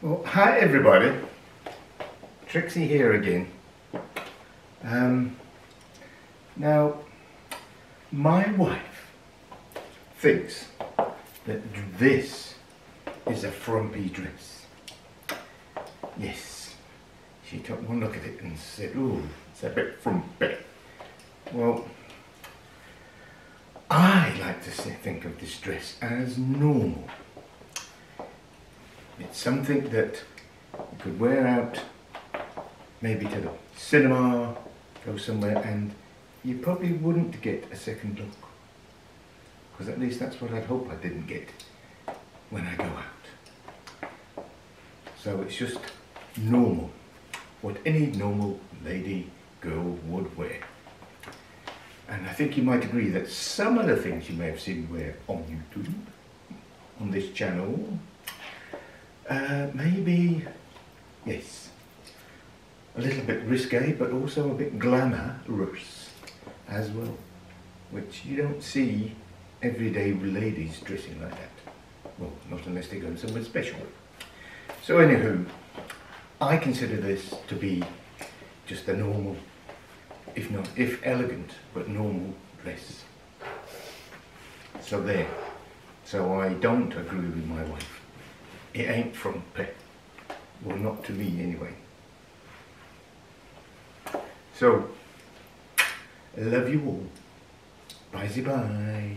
Well, hi everybody. Trixy here again. Um, now, my wife thinks that this is a frumpy dress. Yes, she took one look at it and said, ooh, it's a bit frumpy. Well, I like to think of this dress as normal. It's something that you could wear out maybe to the cinema, go somewhere and you probably wouldn't get a second look. Because at least that's what I'd hope I didn't get when I go out. So it's just normal. What any normal lady, girl would wear. And I think you might agree that some of the things you may have seen wear on YouTube, on this channel, uh, maybe, yes, a little bit risque, but also a bit glamorous as well, which you don't see everyday ladies dressing like that. Well, not unless they're going somewhere special. So anywho, I consider this to be just a normal, if not, if elegant, but normal dress. So there. So I don't agree with my wife. It ain't from Pet. Well, not to me anyway. So, love you all. Bye bye.